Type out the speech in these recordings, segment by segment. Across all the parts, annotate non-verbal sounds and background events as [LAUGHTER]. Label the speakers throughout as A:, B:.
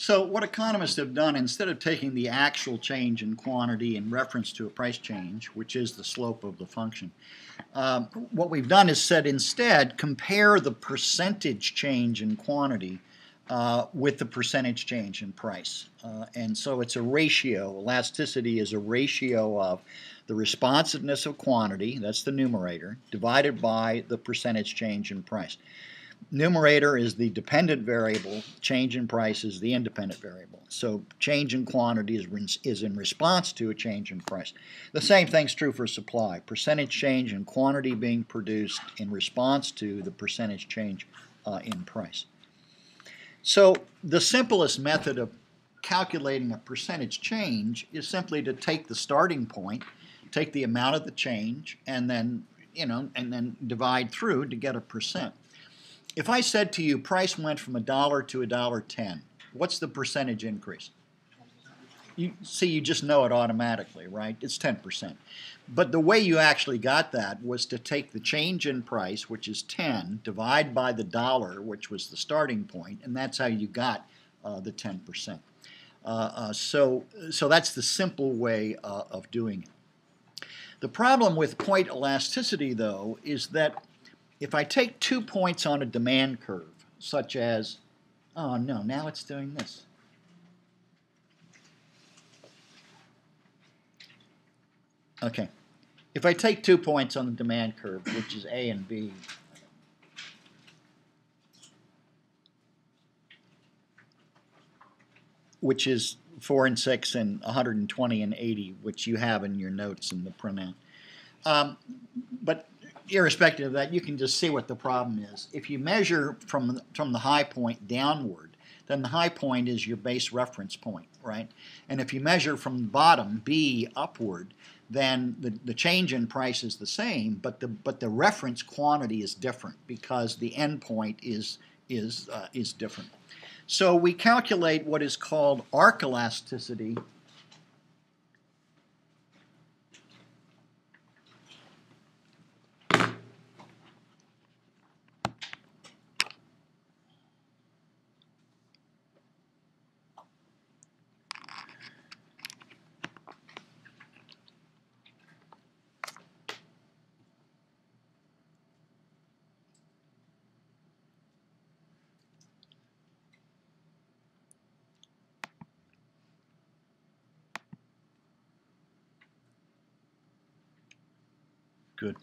A: So what economists have done, instead of taking the actual change in quantity in reference to a price change, which is the slope of the function, um, what we've done is said instead compare the percentage change in quantity uh, with the percentage change in price. Uh, and so it's a ratio. Elasticity is a ratio of the responsiveness of quantity, that's the numerator, divided by the percentage change in price numerator is the dependent variable, change in price is the independent variable. So change in quantity is, is in response to a change in price. The same thing's true for supply. Percentage change in quantity being produced in response to the percentage change uh, in price. So the simplest method of calculating a percentage change is simply to take the starting point, take the amount of the change, and then you know, and then divide through to get a percent. If I said to you price went from a dollar to a dollar ten, what's the percentage increase? You see, you just know it automatically, right? It's 10%. But the way you actually got that was to take the change in price, which is 10, divide by the dollar, which was the starting point, and that's how you got uh, the 10%. Uh, uh, so, so that's the simple way uh, of doing it. The problem with point elasticity, though, is that if I take two points on a demand curve, such as, oh no, now it's doing this. Okay. If I take two points on the demand curve, which is A and B, which is 4 and 6 and 120 and 80, which you have in your notes in the printout. Um, but irrespective of that, you can just see what the problem is. If you measure from, from the high point downward, then the high point is your base reference point, right? And if you measure from the bottom, B, upward, then the, the change in price is the same, but the, but the reference quantity is different because the end point is, is, uh, is different. So we calculate what is called arc elasticity Good.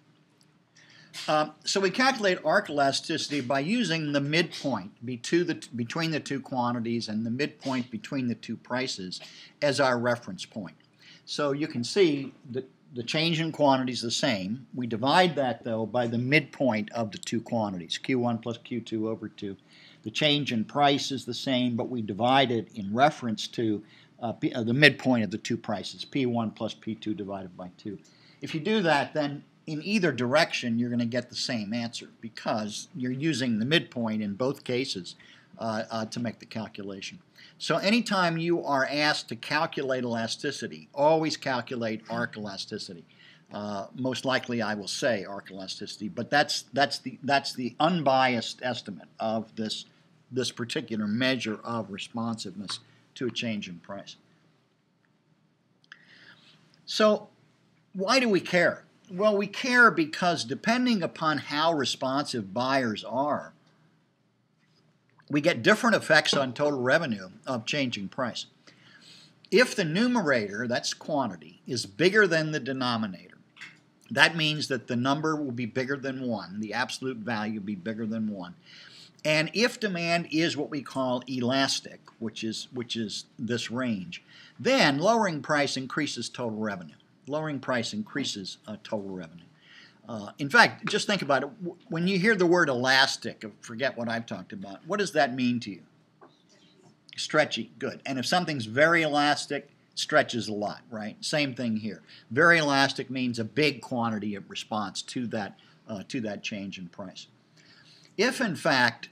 A: Um, so we calculate arc elasticity by using the midpoint between the two quantities and the midpoint between the two prices as our reference point. So you can see that the change in quantity is the same. We divide that, though, by the midpoint of the two quantities, Q1 plus Q2 over 2. The change in price is the same, but we divide it in reference to uh, P, uh, the midpoint of the two prices, P1 plus P2 divided by 2. If you do that, then in either direction, you're going to get the same answer because you're using the midpoint in both cases uh, uh, to make the calculation. So anytime you are asked to calculate elasticity, always calculate arc elasticity. Uh, most likely, I will say arc elasticity, but that's that's the that's the unbiased estimate of this this particular measure of responsiveness to a change in price. So, why do we care? Well, we care because depending upon how responsive buyers are, we get different effects on total revenue of changing price. If the numerator, that's quantity, is bigger than the denominator, that means that the number will be bigger than 1, the absolute value will be bigger than 1. And if demand is what we call elastic, which is, which is this range, then lowering price increases total revenue lowering price increases uh, total revenue. Uh, in fact, just think about it. When you hear the word elastic, forget what I've talked about, what does that mean to you? Stretchy, good. And if something's very elastic, stretches a lot, right? Same thing here. Very elastic means a big quantity of response to that, uh, to that change in price. If, in fact,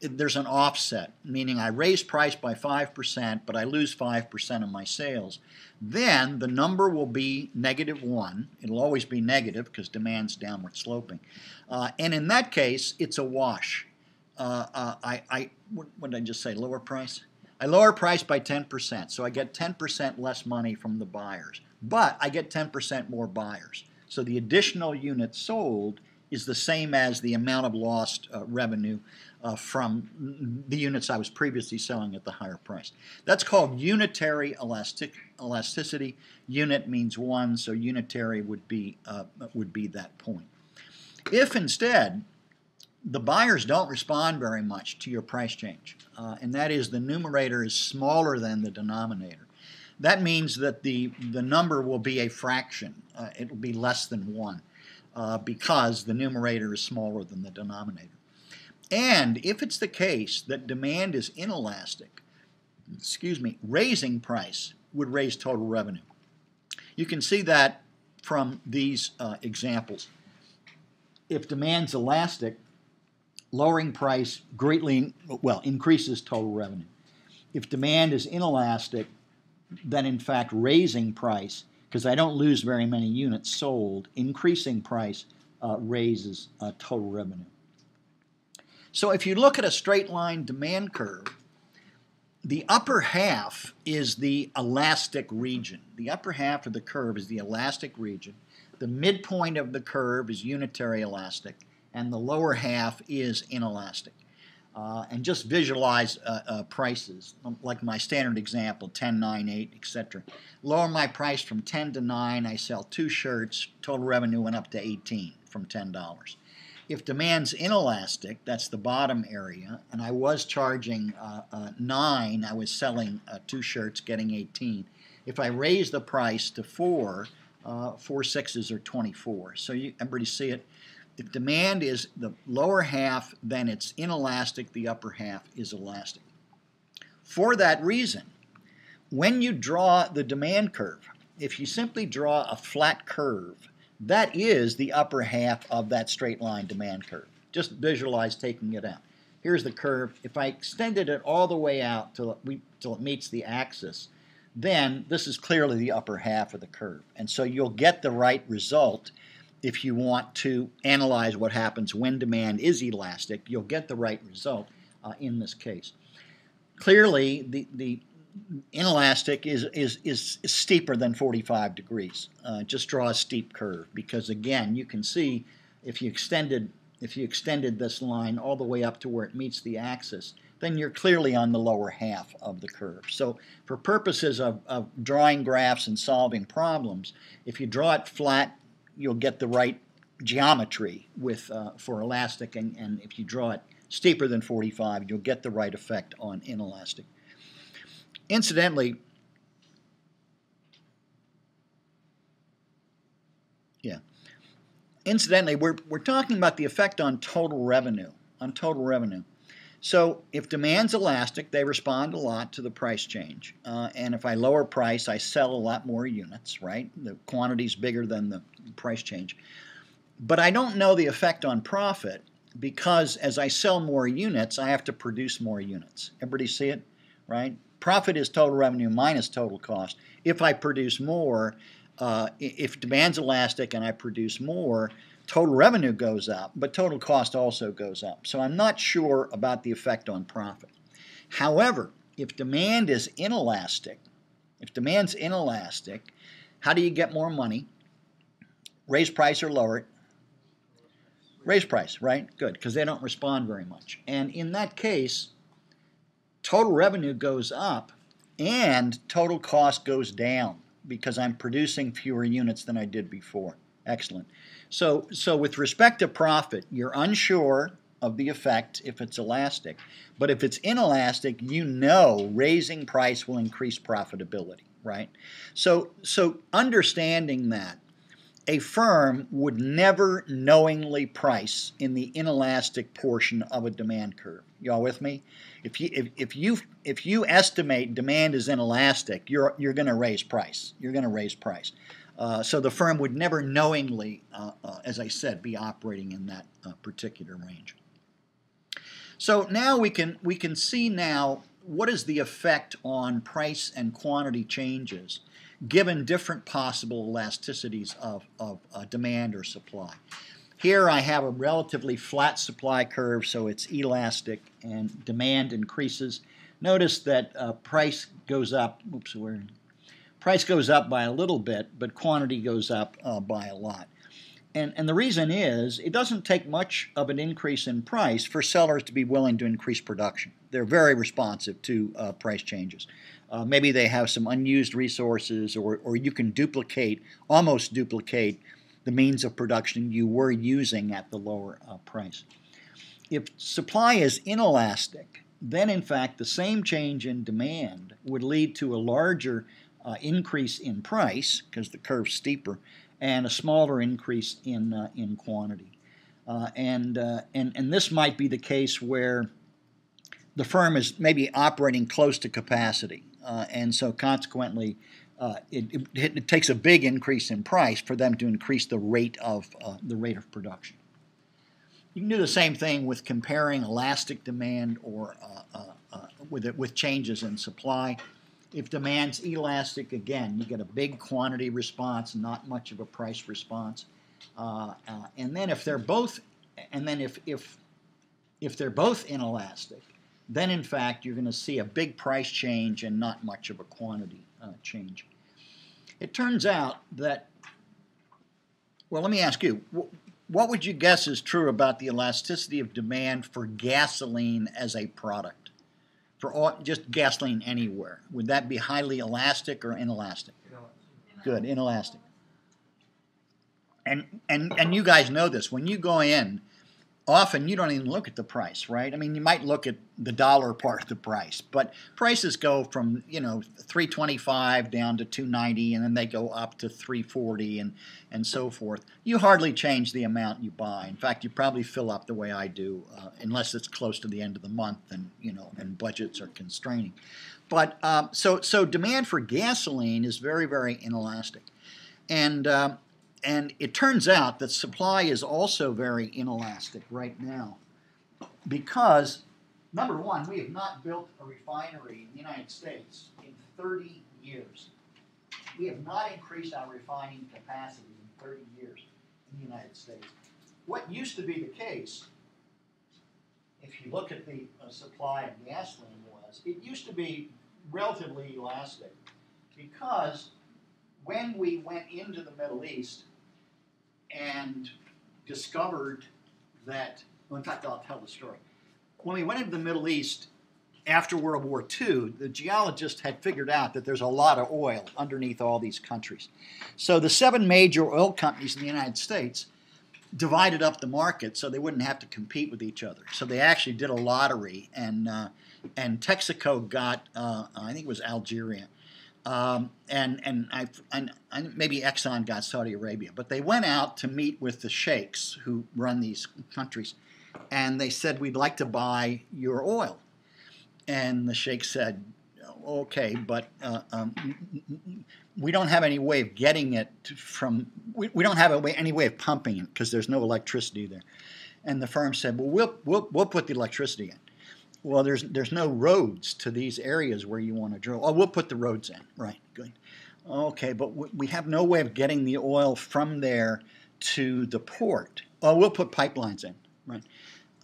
A: there's an offset, meaning I raise price by 5%, but I lose 5% of my sales, then the number will be negative 1. It'll always be negative because demand's downward sloping. Uh, and in that case, it's a wash. Uh, uh, I, I, what, did I just say, lower price? I lower price by 10%, so I get 10% less money from the buyers, but I get 10% more buyers. So the additional units sold is the same as the amount of lost uh, revenue uh, from the units I was previously selling at the higher price. That's called unitary elastic, elasticity. Unit means one, so unitary would be uh, would be that point. If instead the buyers don't respond very much to your price change, uh, and that is the numerator is smaller than the denominator. That means that the, the number will be a fraction. Uh, it will be less than 1 uh, because the numerator is smaller than the denominator. And if it's the case that demand is inelastic, excuse me, raising price would raise total revenue. You can see that from these uh, examples. If demand's elastic, lowering price greatly, well, increases total revenue. If demand is inelastic, then in fact raising price, because I don't lose very many units sold, increasing price uh, raises uh, total revenue. So if you look at a straight line demand curve, the upper half is the elastic region. The upper half of the curve is the elastic region. The midpoint of the curve is unitary elastic, and the lower half is inelastic. Uh, and just visualize uh, uh, prices, um, like my standard example, 10, 9, 8, etc. Lower my price from 10 to 9, I sell two shirts, total revenue went up to 18 from $10. If demand's inelastic, that's the bottom area, and I was charging uh, uh, 9, I was selling uh, two shirts, getting 18. If I raise the price to 4, four sixes are 24. So you, everybody see it? If demand is the lower half, then it's inelastic, the upper half is elastic. For that reason, when you draw the demand curve, if you simply draw a flat curve, that is the upper half of that straight line demand curve. Just visualize taking it out. Here's the curve. If I extended it all the way out till it, till it meets the axis, then this is clearly the upper half of the curve. And so you'll get the right result if you want to analyze what happens when demand is elastic, you'll get the right result uh, in this case. Clearly, the, the inelastic is, is, is, steeper than 45 degrees. Uh, just draw a steep curve because again, you can see if you extended if you extended this line all the way up to where it meets the axis, then you're clearly on the lower half of the curve. So for purposes of, of drawing graphs and solving problems, if you draw it flat you'll get the right geometry with uh, for elastic, and, and if you draw it steeper than 45, you'll get the right effect on inelastic. Incidentally, yeah, incidentally, we're, we're talking about the effect on total revenue, on total revenue. So if demand's elastic, they respond a lot to the price change. Uh, and if I lower price, I sell a lot more units, right? The quantity's bigger than the price change. But I don't know the effect on profit because as I sell more units, I have to produce more units. Everybody see it, right? Profit is total revenue minus total cost. If I produce more, uh, if demand's elastic and I produce more, total revenue goes up, but total cost also goes up. So I'm not sure about the effect on profit. However, if demand is inelastic, if demand's inelastic, how do you get more money? Raise price or lower it? Raise price, right? Good, because they don't respond very much. And in that case, total revenue goes up and total cost goes down because I'm producing fewer units than I did before. Excellent. So, so with respect to profit, you're unsure of the effect if it's elastic. But if it's inelastic, you know raising price will increase profitability, right? So, so understanding that, a firm would never knowingly price in the inelastic portion of a demand curve. Y'all with me? If you if, if you if you estimate demand is inelastic, you're you're going to raise price. You're going to raise price. Uh, so the firm would never knowingly, uh, uh, as I said, be operating in that uh, particular range. So now we can we can see now what is the effect on price and quantity changes given different possible elasticities of, of uh, demand or supply. Here I have a relatively flat supply curve, so it's elastic and demand increases. notice that uh, price goes up. Oops, where price goes up by a little bit, but quantity goes up uh, by a lot. And, and the reason is it doesn't take much of an increase in price for sellers to be willing to increase production. They're very responsive to uh, price changes. Uh, maybe they have some unused resources, or, or you can duplicate, almost duplicate, the means of production you were using at the lower uh, price. If supply is inelastic, then in fact the same change in demand would lead to a larger uh, increase in price because the curve's steeper and a smaller increase in, uh, in quantity. Uh, and, uh, and, and this might be the case where the firm is maybe operating close to capacity. Uh, and so consequently, uh, it, it, it, takes a big increase in price for them to increase the rate of uh, the rate of production. You can do the same thing with comparing elastic demand or with it, with changes in supply. If demand's elastic, again, you get a big quantity response, not much of a price response. Uh, uh, and then if they're both, and then if if if they're both inelastic, then in fact you're going to see a big price change and not much of a quantity uh, change. It turns out that, well, let me ask you, what would you guess is true about the elasticity of demand for gasoline as a product? for all, just gasoline anywhere, would that be highly elastic or inelastic? Good, inelastic. And and and you guys know this. When you go in, often you don't even look at the price, right? I mean, you might look at the dollar part of the price, but prices go from you know 325 down to 290, and then they go up to 340 and and so forth. You hardly change the amount you buy. In fact, you probably fill up the way I do, uh, unless it's close to the end of the month and you know and budgets are constraining. But um, so so demand for gasoline is very very inelastic, and uh, and it turns out that supply is also very inelastic right now because, number one, we have not built a refinery in the United States in 30 years. We have not increased our refining capacity in 30 years in the United States. What used to be the case, if you look at the uh, supply of gasoline, was it used to be relatively elastic because when we went into the Middle East, and discovered that, well, in fact, I'll tell the story. When we went into the Middle East after World War II, the geologists had figured out that there's a lot of oil underneath all these countries. So the seven major oil companies in the United States divided up the market so they wouldn't have to compete with each other. So they actually did a lottery, and uh, and Texaco got, uh, I think it was Algeria, um, and and, I, and, and maybe Exxon got Saudi Arabia, but they went out to meet with the sheikhs who run these countries, and they said we'd like to buy your oil, and the sheikh said, okay, but uh, um, we don't have any way of getting it from we, we don't have way, any way of pumping it because there's no electricity there, and the firm said, well, we'll we'll we'll put the electricity in. Well, there's there's no roads to these areas where you want to drill. Oh, we'll put the roads in. Right, good. Okay, but we have no way of getting the oil from there to the port. Oh, we'll put pipelines in. Right.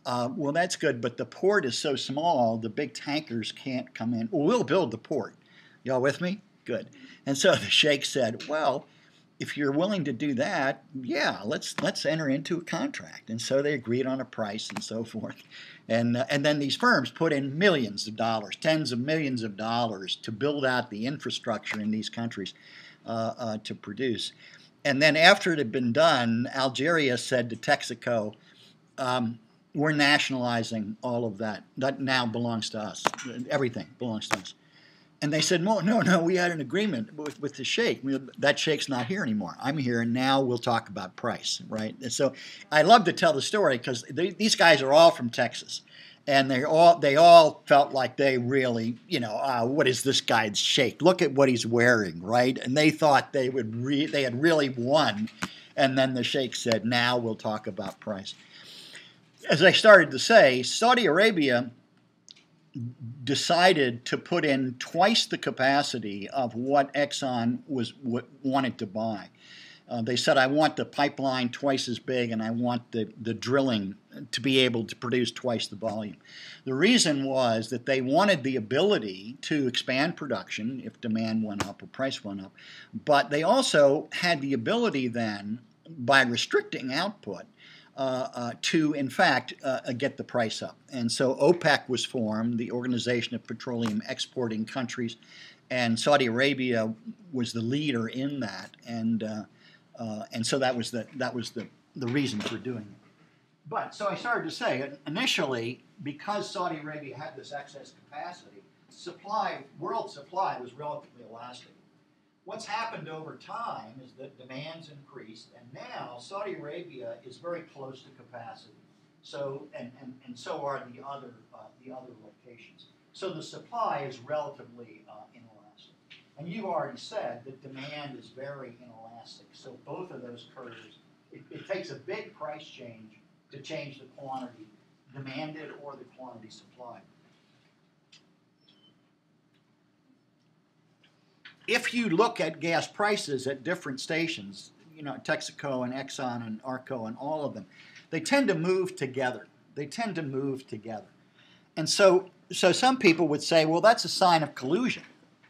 A: Uh, well, that's good, but the port is so small, the big tankers can't come in. Well, we'll build the port. Y'all with me? Good. And so [LAUGHS] the sheikh said, well, if you're willing to do that, yeah, let's let's enter into a contract. And so they agreed on a price and so [LAUGHS] forth. And uh, and then these firms put in millions of dollars, tens of millions of dollars to build out the infrastructure in these countries uh, uh, to produce. And then after it had been done, Algeria said to Texaco, um, "We're nationalizing all of that. That now belongs to us. Everything belongs to us." And they said, no, no, no, we had an agreement with, with the sheikh. That sheikh's not here anymore. I'm here, and now we'll talk about price, right? And so I love to tell the story because these guys are all from Texas. And they all they all felt like they really, you know, uh, what is this guy's sheikh? Look at what he's wearing, right? And they thought they would re- they had really won. And then the sheikh said, "Now we'll talk about price." As I started to say, Saudi Arabia decided to put in twice the capacity of what Exxon was wanted to buy. Uh, they said, I want the pipeline twice as big and I want the, the drilling to be able to produce twice the volume. The reason was that they wanted the ability to expand production if demand went up or price went up, but they also had the ability then, by restricting output, to, in fact, uh, get the price up. And so OPEC was formed, the Organization of Petroleum Exporting Countries, and Saudi Arabia was the leader in that. And uh, uh, and so that was the that was the the reason for doing it. But so I started to say initially because Saudi Arabia had this excess capacity, supply world supply was relatively elastic. What's happened over time is that demand's increased, and now Saudi Arabia is very close to capacity. So and, and, and so are the other uh, the other locations. So the supply is relatively uh, inelastic. And you've already said that demand is very inelastic. So both of those curves, it, it takes a big price change to change the quantity demanded or the quantity supplied. If you look at gas prices at different stations, you know, Texaco and Exxon and Arco and all of them, they tend to move together. They tend to move together. And so, so some people would say, well, that's a sign of collusion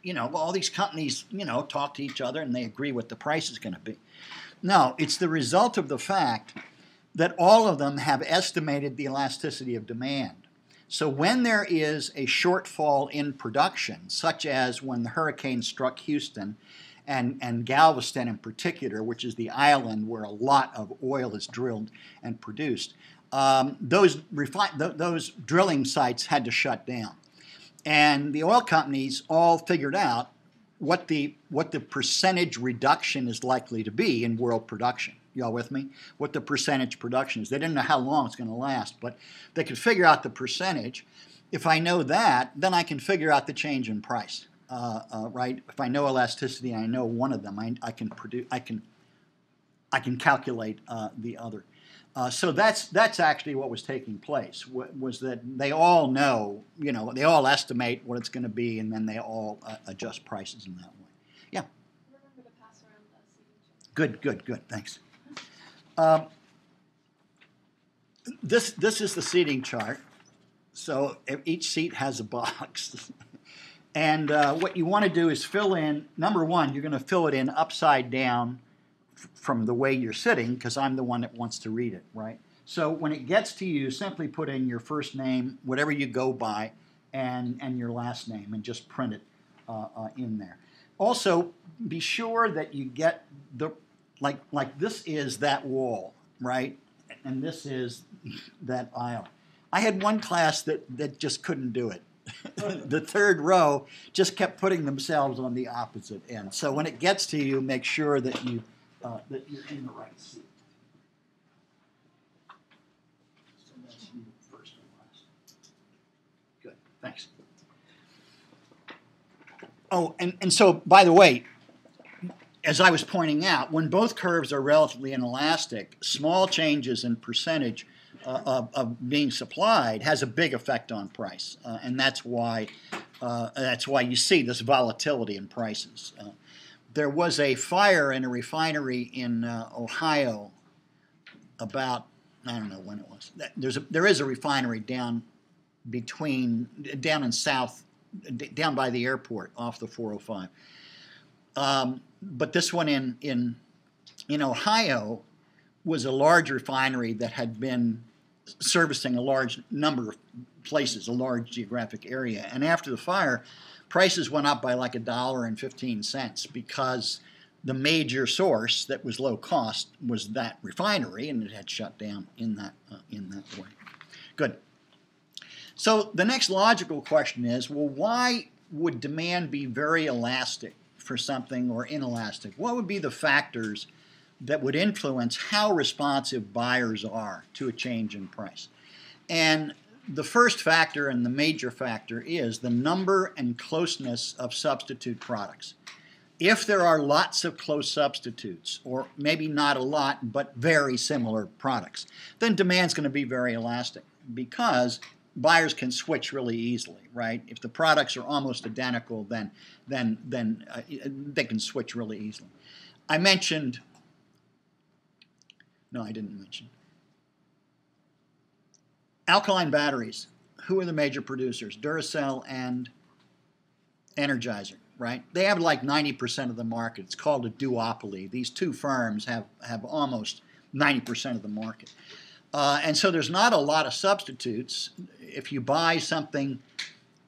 A: you know, all these companies, you know, talk to each other and they agree what the price is going to be. No, it's the result of the fact that all of them have estimated the elasticity of demand. So when there is a shortfall in production, such as when the hurricane struck Houston and, and Galveston in particular, which is the island where a lot of oil is drilled and produced, um, those, refi- th- those drilling sites had to shut down. And the oil companies all figured out what the what the percentage reduction is likely to be in world production. Y'all with me? What the percentage production is. They didn't know how long it's going to last, but they could figure out the percentage. If I know that, then I can figure out the change in price. Uh, uh, right? If I know elasticity, I know one of them. I, I can produce. I can. I can calculate uh, the other. Uh, so that's that's actually what was taking place. Was that they all know, you know, they all estimate what it's going to be, and then they all uh, adjust prices in that way. Yeah. Good, good, good. Thanks. Um, this this is the seating chart. So each seat has a box. [LAUGHS] and uh, what you want to do is fill in, number one, you're going to fill it in upside down from the way you're sitting because I'm the one that wants to read it, right? So when it gets to you, simply put in your first name, whatever you go by, and, and your last name, and just print it uh, uh, in there. Also, be sure that you get the, like, like this is that wall, right? And this is that aisle. I had one class that, that just couldn't do it. [LAUGHS] the third row just kept putting themselves on the opposite end. So when it gets to you, make sure that you uh, that you're in the right seat. So that's you first and last. Good, thanks. Oh, and, and so, by the way, as I was pointing out, when both curves are relatively inelastic, small changes in percentage uh, of, of, being supplied has a big effect on price, uh, and that's why uh, that's why you see this volatility in prices. Uh, there was a fire in a refinery in uh, Ohio about I don't know when it was. There's a, there is a refinery down between down in south down by the airport off the 405. Um, but this one in in in Ohio was a large refinery that had been servicing a large number of places, a large geographic area. And after the fire, prices went up by like a dollar and 15 cents because the major source that was low cost was that refinery and it had shut down in that, uh, in that way. Good. So the next logical question is, well, why would demand be very elastic for something or inelastic? What would be the factors that would influence how responsive buyers are to a change in price? And the first factor and the major factor is the number and closeness of substitute products. If there are lots of close substitutes, or maybe not a lot, but very similar products, then demand's going to be very elastic because buyers can switch really easily, right? If the products are almost identical, then then then uh, they can switch really easily. I mentioned No, I didn't mention. Alkaline batteries. Who are the major producers? Duracell and Energizer, right? They have like 90% of the market. It's called a duopoly. These two firms have, have almost 90% of the market. Uh, and so there's not a lot of substitutes. If you buy something,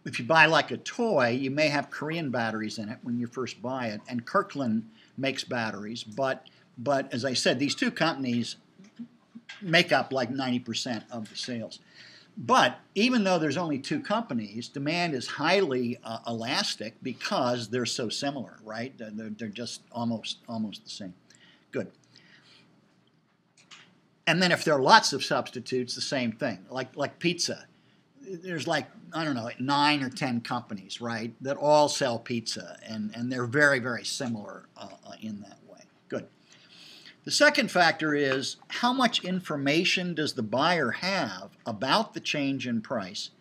A: if you buy like a toy, you may have Korean batteries in it when you first buy it. And Kirkland makes batteries, but but as I said, these two companies make up like 90% of the sales. But even though there's only two companies, demand is highly uh, elastic because they're so similar, right? They're, they're just almost almost the same. Good. And then if there are lots of substitutes, the same thing. Like like pizza, there's like I don't know nine or ten companies, right, that all sell pizza, and and they're very very similar uh, uh in that way. Good. The second factor is how much information does the buyer have about the change in price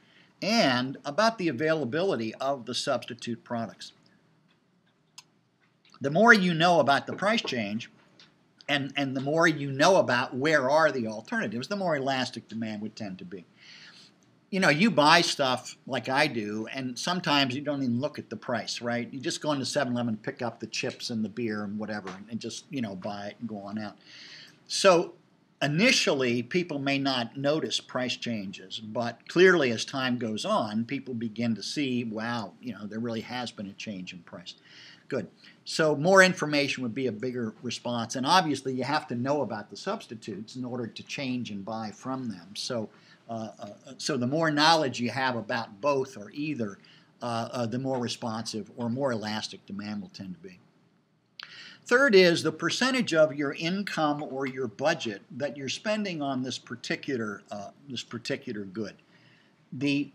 A: and about the availability of the substitute products. The more you know about the price change, and, and the more you know about where are the alternatives, the more elastic demand would tend to be you know, you buy stuff like I do, and sometimes you don't even look at the price, right? You just go into 7 Eleven, pick up the chips and the beer and whatever, and just, you know, buy it and go on out. So initially, people may not notice price changes, but clearly, as time goes on, people begin to see, wow, you know, there really has been a change in price. Good. So more information would be a bigger response, and obviously, you have to know about the substitutes in order to change and buy from them. So uh, uh, so the more knowledge you have about both or either, uh, the more responsive or more elastic demand will tend to be. Third is the percentage of your income or your budget that you're spending on this particular uh, this particular good. The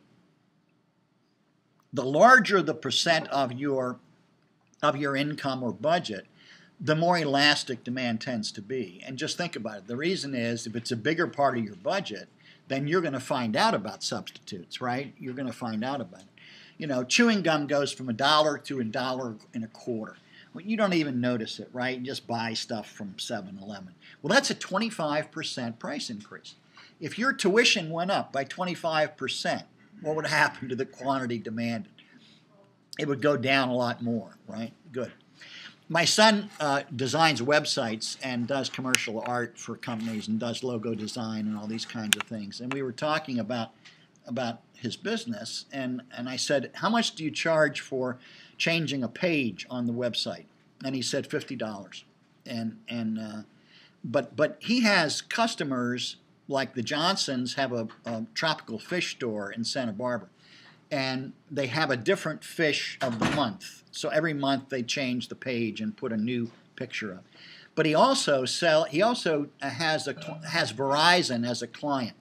A: the larger the percent of your of your income or budget, the more elastic demand tends to be. And just think about it. The reason is if it's a bigger part of your budget, then you're going to find out about substitutes, right? You're going to find out about it. You know, chewing gum goes from a dollar to a dollar and a quarter. Well, you don't even notice it, right? You just buy stuff from 7 Eleven. Well, that's a 25% price increase. If your tuition went up by 25%, what would happen to the quantity demanded? It would go down a lot more, right? Good my son uh, designs websites and does commercial art for companies and does logo design and all these kinds of things. And we were talking about about his business, and and I said, "How much do you charge for changing a page on the website?" And he said, fifty dollars. And and uh, but but he has customers like the Johnsons have a, a tropical fish store in Santa Barbara and they have a different fish of the month. So every month they change the page and put a new picture up. But he also sell he also uh, has a has Verizon as a client.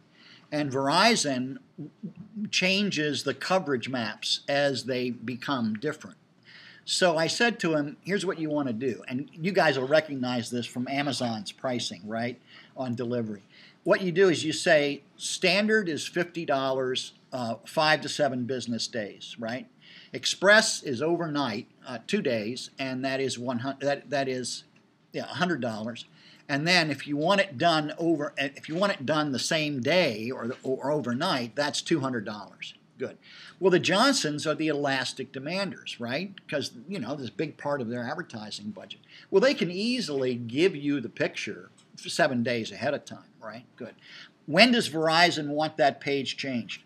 A: And Verizon changes the coverage maps as they become different. So I said to him, here's what you want to do. And you guys will recognize this from Amazon's pricing, right, on delivery. What you do is you say standard is $50 uh, five to seven business days, right? Express is overnight, uh, two days, and that is one hundred. That that is, yeah, hundred dollars. And then if you want it done over, uh, if you want it done the same day or or overnight, that's two hundred dollars. Good. Well, the Johnsons are the elastic demanders, right? Because you know this big part of their advertising budget. Well, they can easily give you the picture seven days ahead of time, right? Good. When does Verizon want that page changed?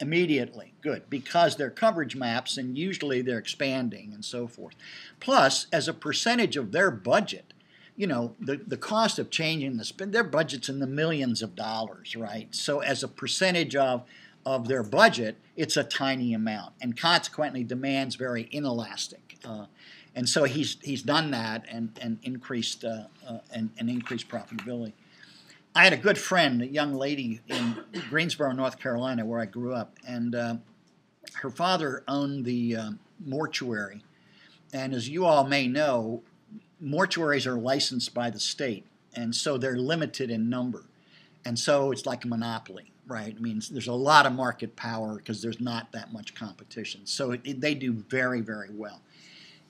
A: immediately. Good, because they're coverage maps and usually they're expanding and so forth. Plus, as a percentage of their budget, you know, the, the cost of changing the spend, their budget's in the millions of dollars, right? So as a percentage of of their budget, it's a tiny amount, and consequently, demand's very inelastic. Uh, and so he's he's done that and and increased uh, uh, and, and increased profitability. I had a good friend, a young lady in Greensboro, North Carolina, where I grew up, and uh, her father owned the uh, mortuary. And as you all may know, mortuaries are licensed by the state, and so they're limited in number. And so it's like a monopoly, right? It means there's a lot of market power because there's not that much competition. So it, it, they do very, very well.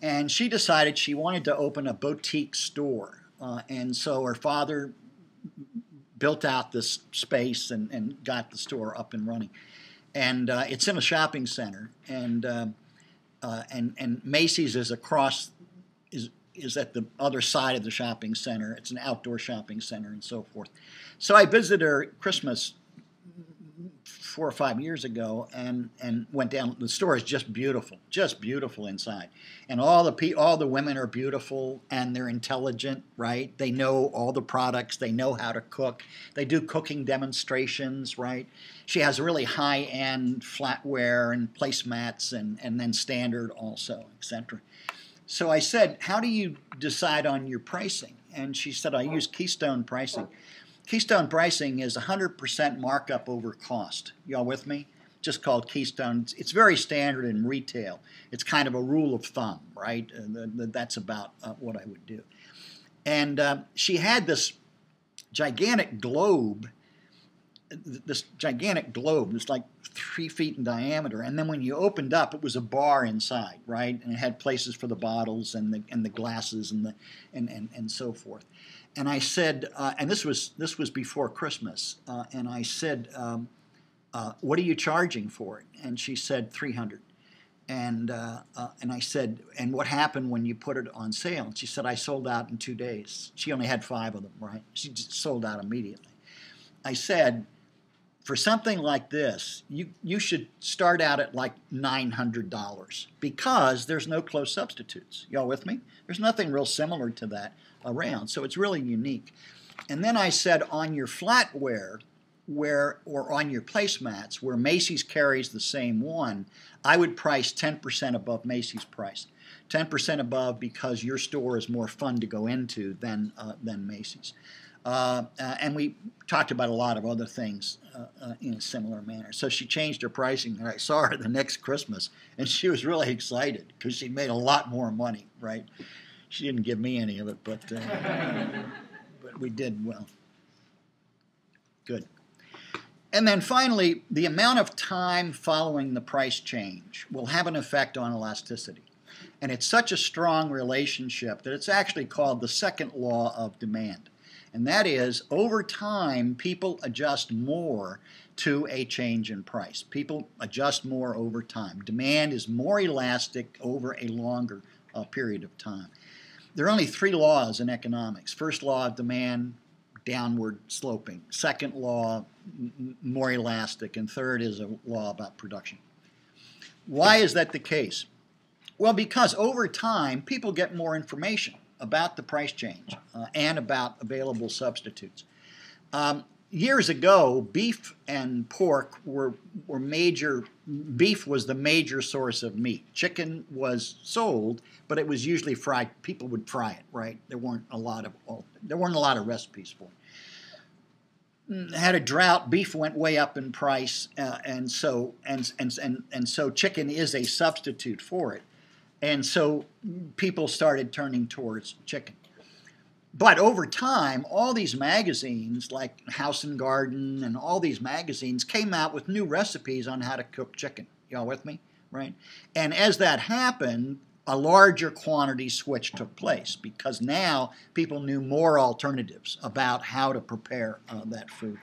A: And she decided she wanted to open a boutique store. Uh, and so her father built out this space and, and got the store up and running. And uh, it's in a shopping center, and uh, uh, and and Macy's is across is is at the other side of the shopping center. It's an outdoor shopping center and so forth. So I visited her Christmas four or five years ago and and went down. The store is just beautiful just beautiful inside. And all the pe- all the women are beautiful and they're intelligent right? They know all the products. They know how to cook. They do cooking demonstrations right? She has really high end flatware and placemats and and then standard also etc so i said how do you decide on your pricing? And she said i use keystone pricing Keystone pricing is 100% markup over cost. Y'all with me? Just called Keystone. It's very standard in retail. It's kind of a rule of thumb, right? Uh, that's about uh, what I would do. And uh, she had this gigantic globe, this gigantic globe. It was like three feet in diameter. And then when you opened up, it was a bar inside, right? And it had places for the bottles and the and the glasses and the and and, and so forth and I said, uh, and this was this was before Christmas, uh, and I said, um, uh, "What are you charging for it?" And she said, 300 and uh, uh, and I said, "And what happened when you put it on sale?" And she said, "I sold out in two days. She only had five of them, right? She sold out immediately." I said, "For something like this, you you should start out at like nine hundred dollars because there's no close substitutes. Y'all with me? There's nothing real similar to that." around. So it's really unique. And then I said on your flatware, where or on your placemats where Macy's carries the same one, I would price 10% above Macy's price. 10% above because your store is more fun to go into than uh, than Macy's. Uh, uh, and we talked about a lot of other things uh, uh, in a similar manner. So she changed her pricing, and I saw her the next Christmas, and she was really excited because she made a lot more money, right? She didn't give me any of it, but uh, [LAUGHS] but we did well. Good. And then finally, the amount of time following the price change will have an effect on elasticity. And it's such a strong relationship that it's actually called the second law of demand. And that is, over time, people adjust more to a change in price. People adjust more over time. Demand is more elastic over a longer uh, period of time there are only three laws in economics. First law of demand, downward sloping. Second law, more elastic. And third is a law about production. Why is that the case? Well, because over time, people get more information about the price change uh, and about available substitutes. Um, years ago, beef and pork were, were major, beef was the major source of meat. Chicken was sold, but it was usually fried. People would fry it, right? There weren't a lot of, well, there weren't a lot of recipes for it. Had a drought, beef went way up in price, uh, and so and, and and and so chicken is a substitute for it, and so people started turning towards chicken. But over time, all these magazines, like House and Garden and all these magazines, came out with new recipes on how to cook chicken. Y'all with me? Right? And as that happened, a larger quantity switch took place because now people knew more alternatives about how to prepare uh, that food.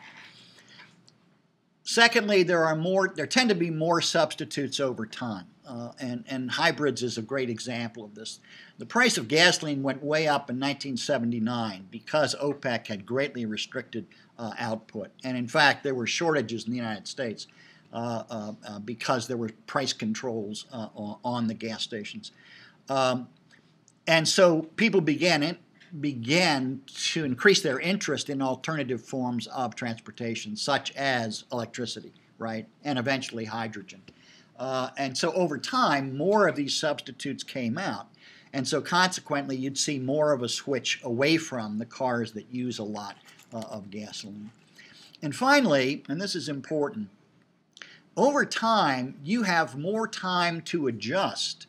A: Secondly, there are more. There tend to be more substitutes over time, uh, and and hybrids is a great example of this. The price of gasoline went way up in 1979 because OPEC had greatly restricted uh, output. And in fact, there were shortages in the United States uh, uh, uh because there were price controls uh, on the gas stations. Um, and so people began, began to increase their interest in alternative forms of transportation, such as electricity, right, and eventually hydrogen. Uh, and so over time, more of these substitutes came out. And so consequently, you'd see more of a switch away from the cars that use a lot uh, of gasoline. And finally, and this is important, over time, you have more time to adjust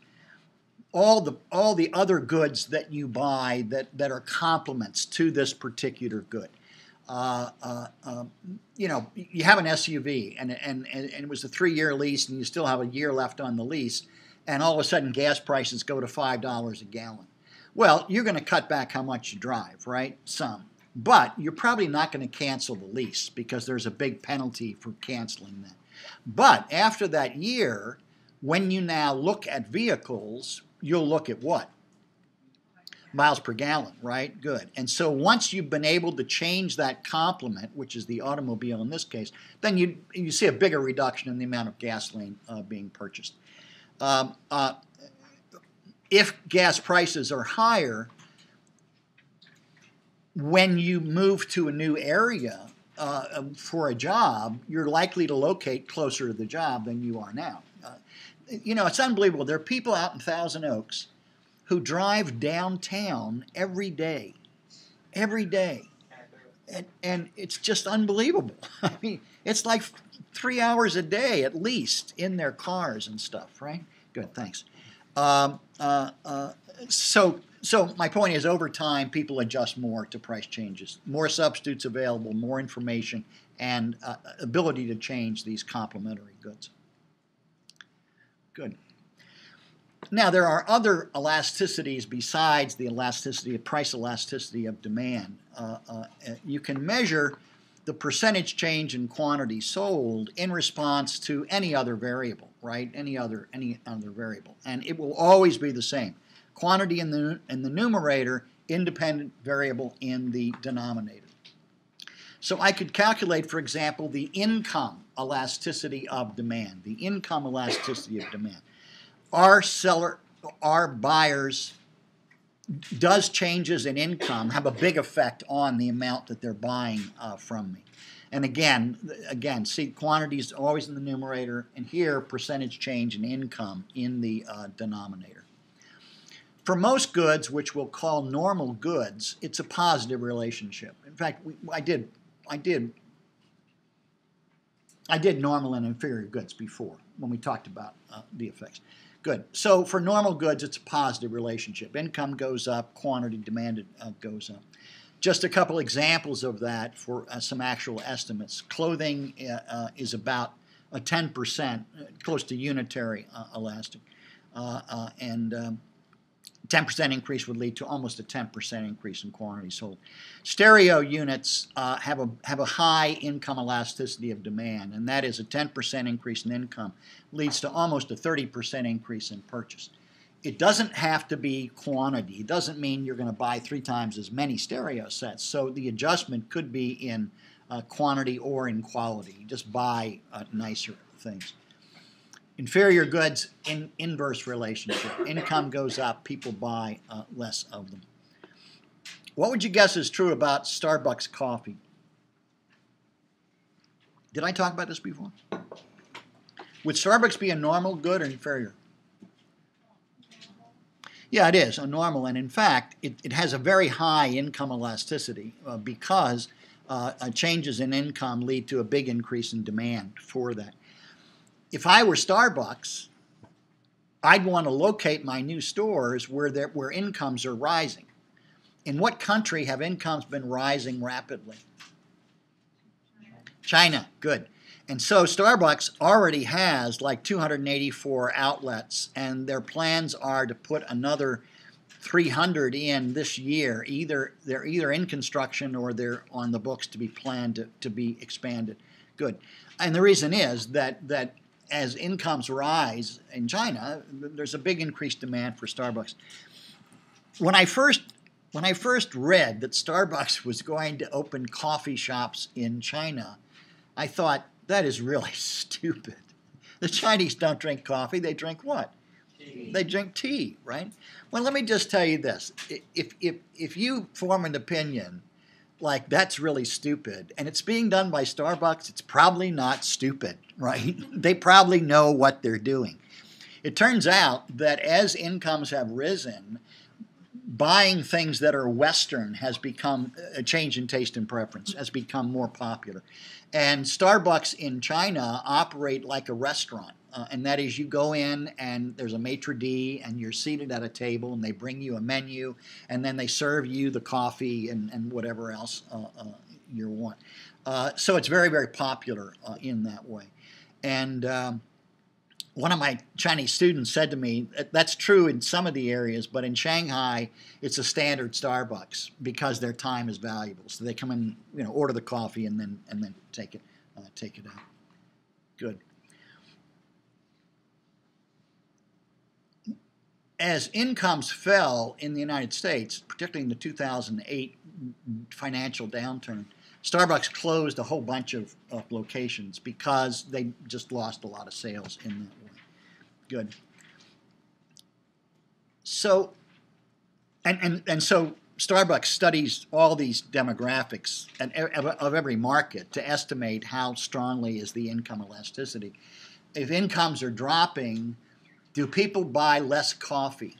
A: all the all the other goods that you buy that, that are complements to this particular good. Uh, uh, uh, you know, you have an SUV and, and, and it was a three year lease and you still have a year left on the lease and all of a sudden gas prices go to $5 a gallon. Well, you're going to cut back how much you drive, right? Some. But you're probably not going to cancel the lease because there's a big penalty for canceling that. But after that year, when you now look at vehicles, you'll look at what? Miles per gallon, right? Good. And so once you've been able to change that complement, which is the automobile in this case, then you, you see a bigger reduction in the amount of gasoline uh, being purchased. Um, uh, if gas prices are higher, when you move to a new area uh, um, for a job, you're likely to locate closer to the job than you are now. Uh, you know, it's unbelievable. There are people out in Thousand Oaks who drive downtown every day, every day. And, and it's just unbelievable. [LAUGHS] I mean, it's like three hours a day at least in their cars and stuff, right? Good, thanks. Um, uh, uh, so, so my point is, over time, people adjust more to price changes. More substitutes available, more information, and uh, ability to change these complementary goods. Good. Now, there are other elasticities besides the elasticity of price elasticity of demand. Uh, uh, you can measure the percentage change in quantity sold in response to any other variable, right? Any other any other variable, and it will always be the same. Quantity in the in the numerator, independent variable in the denominator. So I could calculate, for example, the income elasticity of demand, the income elasticity of demand our seller, our buyers, does changes in income have a big effect on the amount that they're buying uh, from me. And again, again, see quantities always in the numerator, and here percentage change in income in the uh, denominator. For most goods, which we'll call normal goods, it's a positive relationship. In fact, we, I did, I did, I did normal and inferior goods before when we talked about uh, the effects. Good. So for normal goods, it's a positive relationship. Income goes up, quantity demanded uh, goes up. Just a couple examples of that for uh, some actual estimates. Clothing uh, uh is about a 10%, uh, close to unitary uh, elastic. and um, 10% increase would lead to almost a 10% increase in quantity sold. Stereo units uh, have, a, have a high income elasticity of demand, and that is a 10% increase in income leads to almost a 30% increase in purchase. It doesn't have to be quantity. It doesn't mean you're going to buy three times as many stereo sets. So the adjustment could be in uh, quantity or in quality. Just buy uh, nicer things. Inferior goods, in inverse relationship. Income goes up, people buy uh, less of them. What would you guess is true about Starbucks coffee? Did I talk about this before? Would Starbucks be a normal good or inferior? Yeah, it is a normal, and in fact, it, it has a very high income elasticity uh, because uh, uh, changes in income lead to a big increase in demand for that if I were Starbucks, I'd want to locate my new stores where there, where incomes are rising. In what country have incomes been rising rapidly? China. Good. And so Starbucks already has like 284 outlets, and their plans are to put another 300 in this year. Either they're either in construction or they're on the books to be planned to, to be expanded. Good. And the reason is that that as incomes rise in China, there's a big increased demand for Starbucks. When I first when I first read that Starbucks [LAUGHS] was going to open coffee shops in China, I thought that is really [LAUGHS] stupid. The Chinese don't drink coffee; they drink what? Tea. They drink tea, right? Well, let me just tell you this: if if if you form an opinion like that's really stupid and it's being done by Starbucks, it's probably not stupid, right? [LAUGHS] they probably know what they're doing. It turns out that as incomes have risen, buying things that are Western has become a change in taste and preference, has become more popular. And Starbucks in China operate like a restaurant. Uh, and that is you go in and there's a maitre d and you're seated at a table and they bring you a menu and then they serve you the coffee and, and whatever else uh, uh, you want. Uh, so it's very, very popular in that way. And um, one of my Chinese students said to me, that's true in some of the areas, but in Shanghai, it's a standard Starbucks because their time is valuable. So they come in, you know, order the coffee and then and then take it uh, take it out. Good. As incomes fell in the United States, particularly in the 2008 financial downturn, Starbucks closed a whole bunch of, of locations because they just lost a lot of sales in that way. Good. So, and, and, and so Starbucks studies all these demographics and of every market to estimate how strongly is the income elasticity. If incomes are dropping, do people buy less coffee?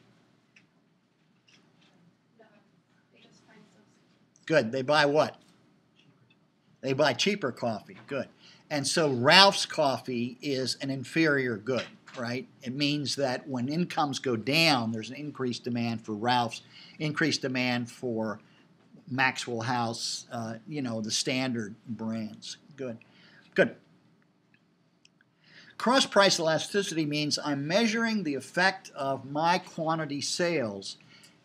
A: Good. They buy what? They buy cheaper coffee. Good. And so Ralph's coffee is an inferior good, right? It means that when incomes go down, there's an increased demand for Ralph's, increased demand for Maxwell House, uh, you know, the standard brands. Good. Good. Cross price elasticity means I'm measuring the effect of my quantity sales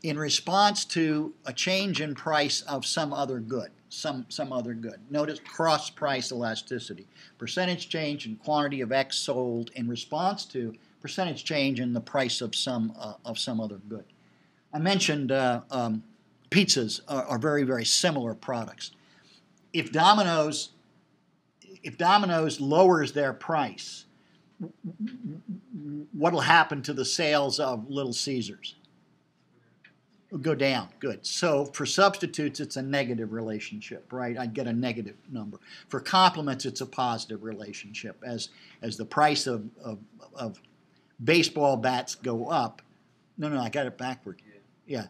A: in response to a change in price of some other good some, some other good. Notice cross price elasticity. Percentage change in quantity of X sold in response to percentage change in the price of some, uh, of some other good. I mentioned uh, um, pizzas are, are, very, very similar products. If Domino's, if Domino's lowers their price, what will happen to the sales of Little Caesars? go down. Good. So for substitutes, it's a negative relationship, right? I'd get a negative number. For complements, it's a positive relationship. As as the price of, of, of baseball bats go up, no, no, I got it backward. Yeah,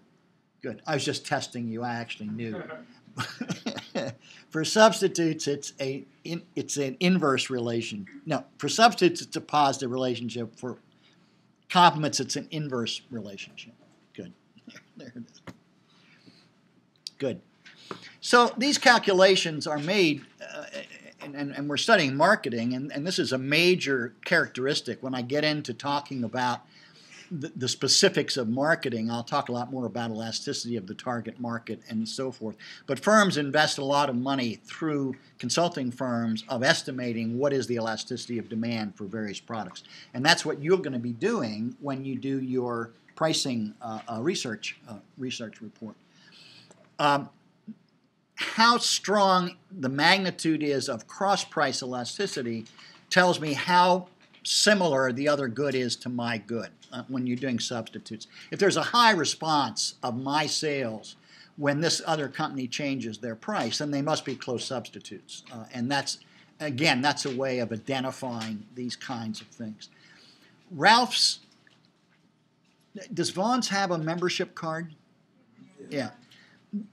A: good. I was just testing you. I actually knew. [LAUGHS] [LAUGHS] for substitutes, it's a in, it's an inverse relation. No, for substitutes, it's a positive relationship. For complements, it's an inverse relationship. Good. [LAUGHS] there it is. Good. So these calculations are made, uh, and, and, and, we're studying marketing, and, and this is a major characteristic. When I get into talking about the, specifics of marketing, I'll talk a lot more about elasticity of the target market and so forth. But firms invest a lot of money through consulting firms of estimating what is the elasticity of demand for various products. And that's what you're going to be doing when you do your pricing uh, uh, research uh, research report. Um, how strong the magnitude is of cross price elasticity tells me how similar the other good is to my good uh, when you're doing substitutes. If there's a high response of my sales when this other company changes their price, then they must be close substitutes. Uh, and that's, again, that's a way of identifying these kinds of things. Ralph's does Vons have a membership card? Yeah.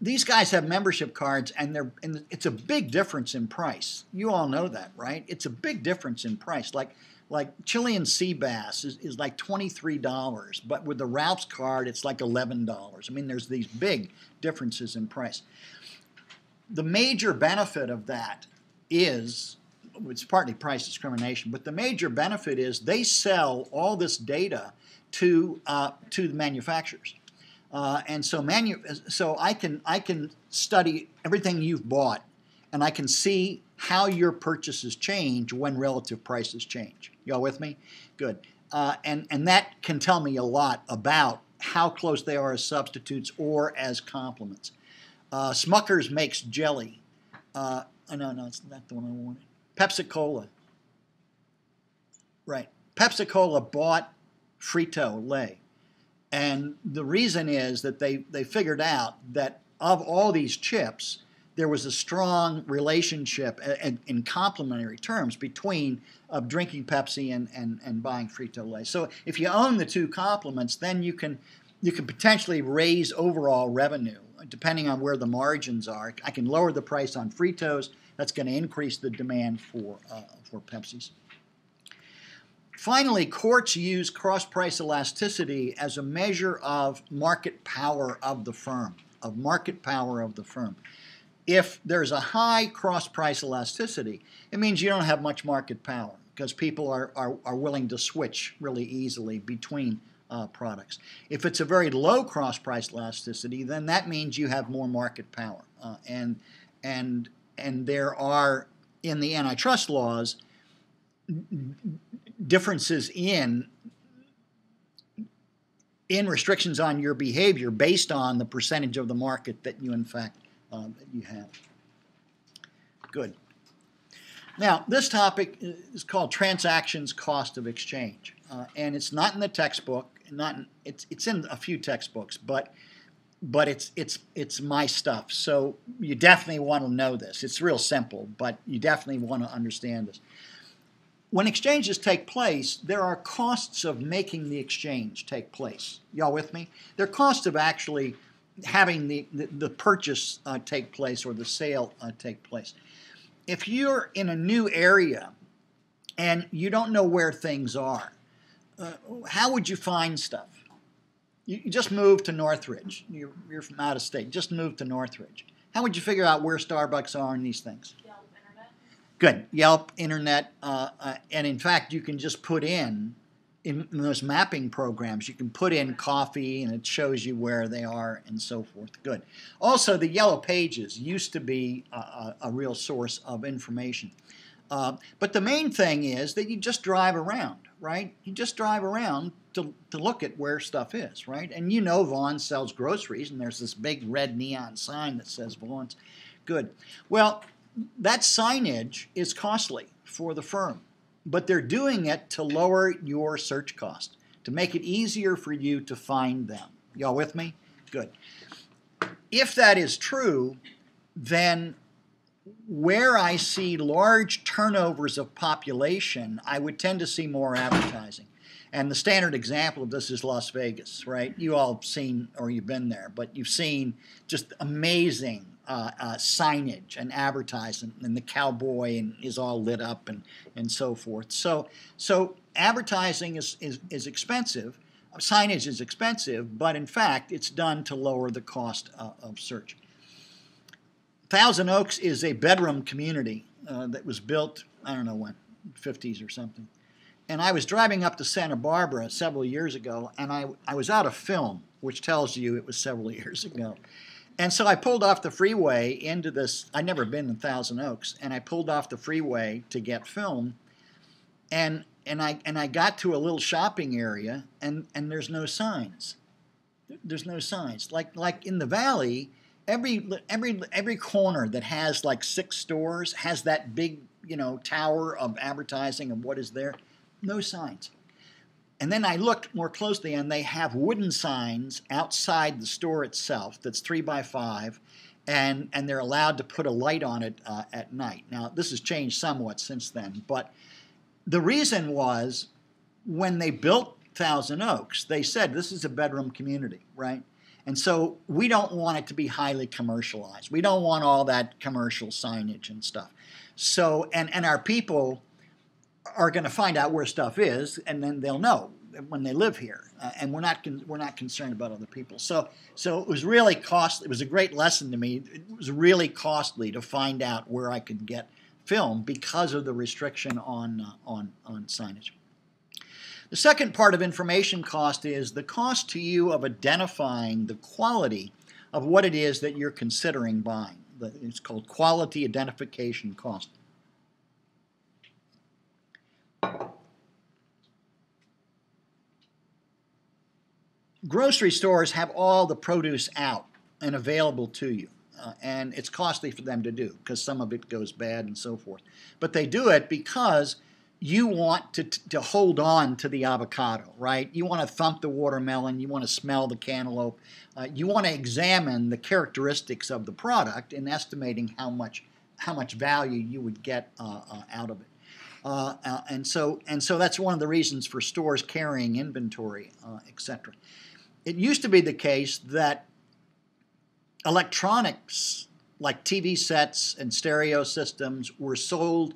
A: These guys have membership cards, and they're and it's a big difference in price. You all know that, right? It's a big difference in price. Like like Chilean sea bass is, is like $23, but with the Ralph's card, it's like $11. I mean, there's these big differences in price. The major benefit of that is it's partly price discrimination, but the major benefit is they sell all this data to uh, to the manufacturers. Uh, and so manu- so I can I can study everything you've bought, and I can see how your purchases change when relative prices change. Y'all with me? Good. Uh, and and that can tell me a lot about how close they are as substitutes or as complements. Uh, Smucker's makes jelly. Uh, oh, no, no, it's not the one I wanted. Pepsi Cola. Right. Pepsi Cola bought Frito Lay. And the reason is that they, they figured out that of all these chips, there was a strong relationship in, in complementary terms between drinking Pepsi and, and, and buying Frito Lay. So if you own the two complements, then you can you can potentially raise overall revenue depending on where the margins are. I can lower the price on Fritos. That's going to increase the demand for uh, for Pepsis. Finally, courts use cross price elasticity as a measure of market power of the firm, of market power of the firm. If there's a high cross price elasticity, it means you don't have much market power. because people are, are, are willing to switch really easily between uh, products. If it's a very low cross price elasticity, then that means you have more market power. Uh, and, and, and there are, in the antitrust laws, differences in in restrictions on your behavior based on the percentage of the market that you in fact uh, that you have. Good. Now, this topic is called transactions cost of exchange, uh, and it's not in the textbook. Not in, it's it's in a few textbooks, but but it's it's it's my stuff. So you definitely want to know this. It's real simple, but you definitely want to understand this. When exchanges take place, there are costs of making the exchange take place. Y'all with me? There are costs of actually having the, the, the purchase uh, take place or the sale uh, take place if you're in a new area and you don't know where things are, uh, how would you find stuff? You, you just moved to Northridge. You're, you're, from out of state. Just moved to Northridge. How would you figure out where Starbucks are and these things?
B: Yelp Internet.
A: Good. Yelp, Internet, uh, uh, and in fact, you can just put in in, those mapping programs, you can put in coffee and it shows you where they are and so forth. Good. Also, the yellow pages used to be a, a real source of information. Uh, but the main thing is that you just drive around, right? You just drive around to, to look at where stuff is, right? And you know Vons sells groceries, and there's this big red neon sign that says Vons. Good. Well, that signage is costly for the firm but they're doing it to lower your search cost, to make it easier for you to find them. Y'all with me? Good. If that is true, then where I see large turnovers of population, I would tend to see more advertising. And the standard example of this is Las Vegas, right? You all have seen, or you've been there, but you've seen just amazing uh, uh, signage and advertising, and the cowboy and is all lit up and, and so forth. So, so advertising is, is, is expensive, signage is expensive, but in fact, it's done to lower the cost uh, of search. Thousand Oaks is a bedroom community uh, that was built, I don't know when, 50s or something. And I was driving up to Santa Barbara several years ago, and I, I was out of film, which tells you it was several [LAUGHS] years ago. And so I pulled off the freeway into this. I'd never been in Thousand Oaks, and I pulled off the freeway to get film, and and I and I got to a little shopping area, and and there's no signs. There's no signs. Like like in the valley, every every every corner that has like six stores has that big you know tower of advertising of what is there. No signs. And then I looked more closely, and they have wooden signs outside the store itself that's three by five, and, and they're allowed to put a light on it uh, at night. Now, this has changed somewhat since then, but the reason was when they built Thousand Oaks, they said this is a bedroom community, right? And so we don't want it to be highly commercialized. We don't want all that commercial signage and stuff. So, and, and our people are going to find out where stuff is, and then they'll know when they live here. Uh, and we're not con- we're not concerned about other people. So so it was really costly. It was a great lesson to me. It was really costly to find out where I could get film because of the restriction on uh, on on signage. The second part of information cost is the cost to you of identifying the quality of what it is that you're considering buying. It's called quality identification cost. Grocery stores have all the produce out and available to you. Uh, and it's costly for them to do because some of it goes bad and so forth. But they do it because you want to, to hold on to the avocado, right? You want to thump the watermelon, you want to smell the cantaloupe, uh, you want to examine the characteristics of the product in estimating how much how much value you would get uh, uh out of it. Uh, uh, and so and so that's one of the reasons for stores carrying inventory, etc it used to be the case that electronics like TV sets and stereo systems were sold,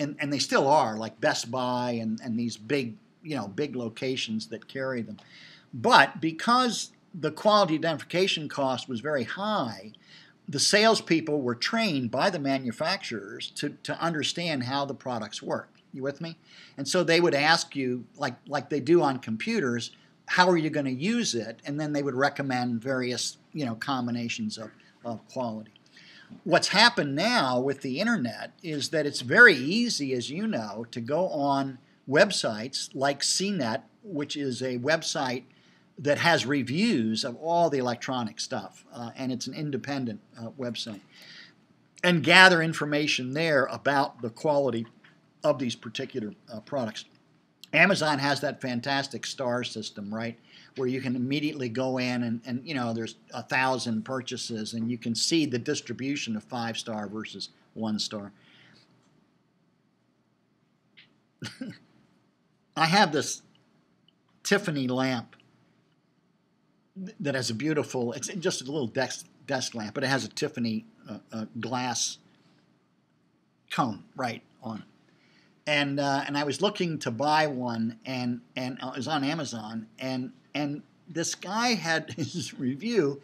A: and, and they still are, like Best Buy and, and these big, you know, big locations that carry them. But because the quality identification cost was very high, the salespeople were trained by the manufacturers to, to understand how the products work. You with me? And so they would ask you, like like they do on computers, how are you going to use it? And then they would recommend various you know combinations of, of quality. What's happened now with the internet is that it's very easy, as you know, to go on websites like CNET, which is a website that has reviews of all the electronic stuff, uh, and it's an independent uh, website, and gather information there about the quality of these particular uh, products. Amazon has that fantastic star system, right? Where you can immediately go in and, and you know, there's a thousand purchases and you can see the distribution of five star versus one star. [LAUGHS] I have this Tiffany lamp that has a beautiful, it's just a little desk, desk lamp, but it has a Tiffany uh, uh, glass cone right on it and uh, and I was looking to buy one, and and it was on Amazon, and and this guy had [LAUGHS] his review,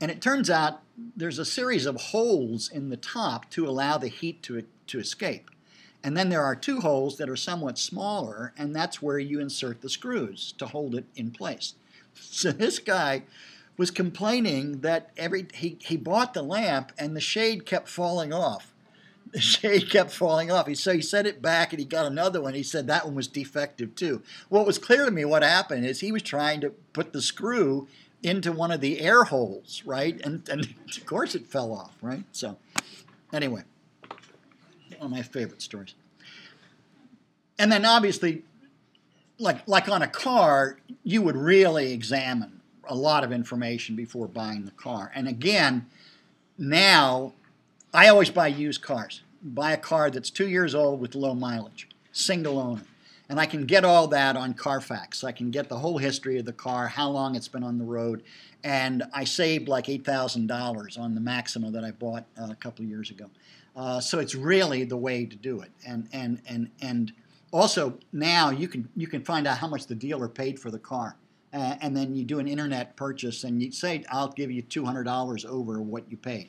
A: and it turns out there's a series of holes in the top to allow the heat to to escape, and then there are two holes that are somewhat smaller, and that's where you insert the screws to hold it in place. So this guy was complaining that every he, he bought the lamp and the shade kept falling off the [LAUGHS] shade kept falling off. He so he set it back and he got another one. He said that one was defective too. It was clear to me what happened is he was trying to put the screw into one of the air holes, right? And and [LAUGHS] of course it fell off, right? So anyway, one of my favorite stories. And then obviously, like like on a car, you would really examine a lot of information before buying the car. And again, now I always buy used cars. Buy a car that's two years old with low mileage, single owner. And I can get all that on Carfax. I can get the whole history of the car, how long it's been on the road. And I saved like $8,000 on the Maxima that I bought uh, a couple of years ago. Uh, so it's really the way to do it. And, and, and, and also now you can, you can find out how much the dealer paid for the car. Uh, and then you do an internet purchase and you say, I'll give you $200 over what you paid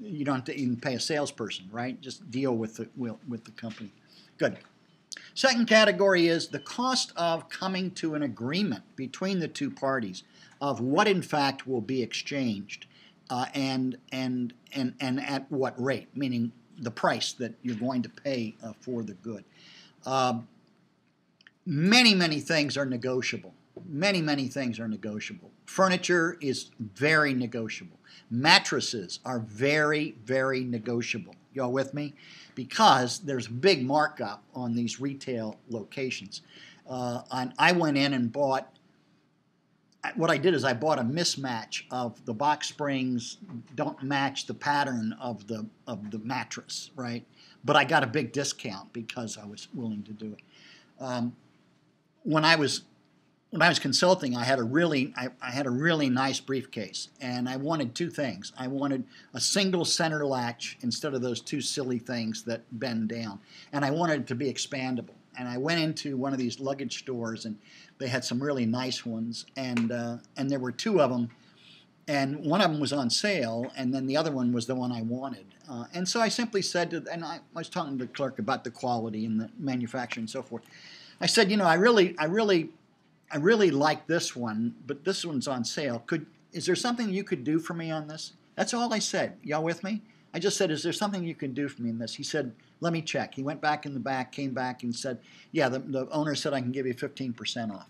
A: you don't have to even pay a salesperson, right? Just deal with the with the company. Good. Second category is the cost of coming to an agreement between the two parties of what in fact will be exchanged uh, and and and and at what rate, meaning the price that you're going to pay uh, for the good. Uh, many many things are negotiable. Many many things are negotiable. Furniture is very negotiable. Mattresses are very, very negotiable. Y'all with me? Because there's big markup on these retail locations. Uh, and I went in and bought. What I did is I bought a mismatch of the box springs don't match the pattern of the of the mattress, right? But I got a big discount because I was willing to do it. Um, when I was when I was consulting, I had a really I, I, had a really nice briefcase, and I wanted two things. I wanted a single center latch instead of those two silly things that bend down, and I wanted it to be expandable. And I went into one of these luggage stores, and they had some really nice ones, and uh, and there were two of them, and one of them was on sale, and then the other one was the one I wanted. Uh, and so I simply said to, and I, was talking to the clerk about the quality and the manufacturing and so forth. I said, you know, I really, I really I really like this one, but this one's on sale. Could is there something you could do for me on this? That's all I said. Y'all with me? I just said, is there something you can do for me in this? He said, let me check. He went back in the back, came back and said, yeah, the, the owner said I can give you 15% off.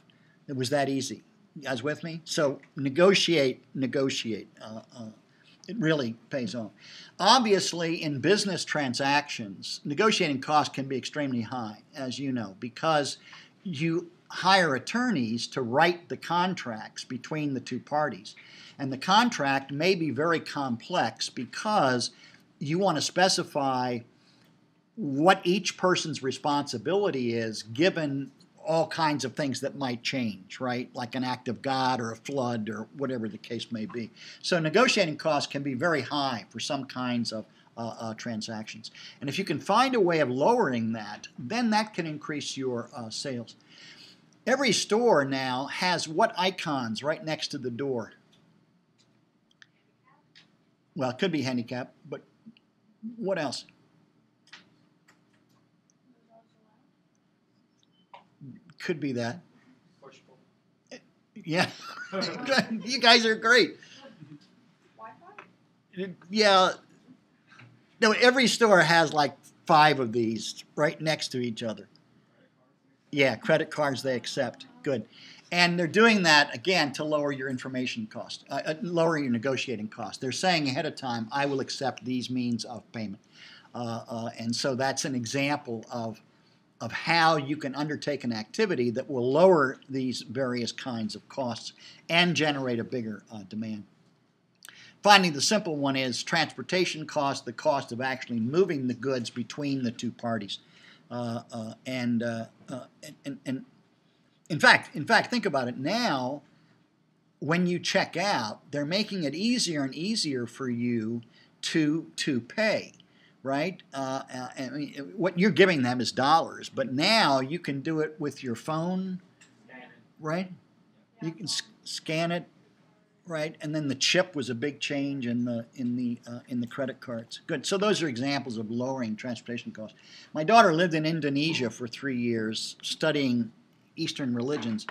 A: It was that easy. You guys with me? So negotiate, negotiate. Uh, uh, it really pays off. Obviously, in business transactions, negotiating costs can be extremely high, as you know, because you hire attorneys to write the contracts between the two parties. And the contract may be very complex because you want to specify what each person's responsibility is given all kinds of things that might change, right? Like an act of God or a flood or whatever the case may be. So negotiating costs can be very high for some kinds of uh, uh, transactions. And if you can find a way of lowering that, then that can increase your uh, sales. Every store now has what icons right next to the door? Well, it could be handicap, but what else? Could be that. Yeah. [LAUGHS] you guys are great. Yeah. No, every store has like five of these right next to each other. Yeah, credit cards they accept. Good. And they're doing that again to lower your information cost, uh, uh, lower your negotiating cost. They're saying ahead of time, I will accept these means of payment. Uh, uh, and so that's an example of, of how you can undertake an activity that will lower these various kinds of costs and generate a bigger uh, demand. Finally, the simple one is transportation cost, the cost of actually moving the goods between the two parties. Uh, uh, and, uh, uh, and, and in fact, in fact, think about it now. When you check out, they're making it easier and easier for you to to pay, right? Uh, uh, I mean, what you're giving them is dollars, but now you can do it with your phone, right? You can scan it, right? And then the chip was a big change in the in the uh, in the credit cards. Good. So those are examples of lowering transportation costs. My daughter lived in Indonesia for three years studying Eastern religions,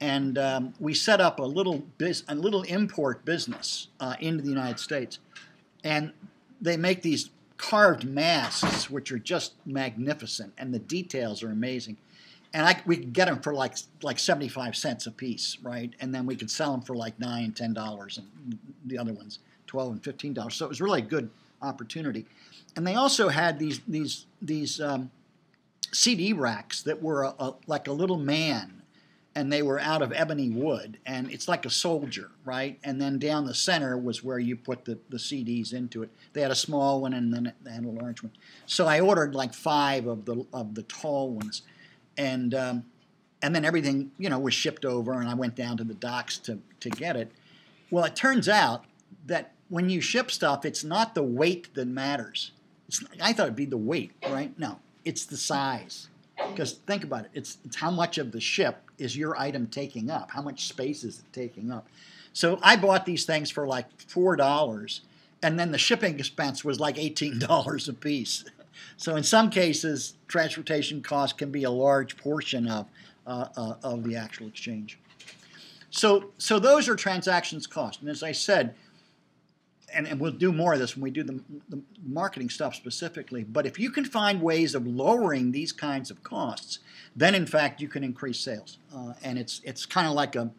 A: and um, we set up a little a little import business uh, into the United States, and they make these carved masks which are just magnificent, and the details are amazing. And I, we could get them for like like seventy five cents a piece, right? And then we could sell them for like nine, ten dollars, and the other ones twelve and fifteen dollars. So it was really a good opportunity. And they also had these these these um, CD racks that were a, a, like a little man, and they were out of ebony wood, and it's like a soldier, right? And then down the center was where you put the, the CDs into it. They had a small one, and then they had a large one. So I ordered like five of the of the tall ones, and um, and then everything you know was shipped over, and I went down to the docks to to get it. Well, it turns out that when you ship stuff, it's not the weight that matters. It's, I thought it'd be the weight, right? No, it's the size. Because think about it, it's, it's how much of the ship is your item taking up? How much space is it taking up? So I bought these things for like four dollars, and then the shipping expense was like eighteen dollars a piece. So in some cases, transportation cost can be a large portion of uh, uh, of the actual exchange. So so those are transactions cost, and as I said, and, and we'll do more of this when we do the, the marketing stuff specifically. But if you can find ways of lowering these kinds of costs, then in fact you can increase sales. Uh, and it's it's kind of like a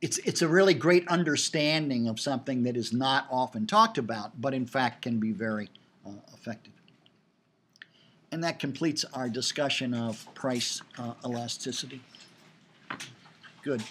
A: it's it's a really great understanding of something that is not often talked about, but in fact can be very uh, effective. And that completes our discussion of price uh, elasticity. Good.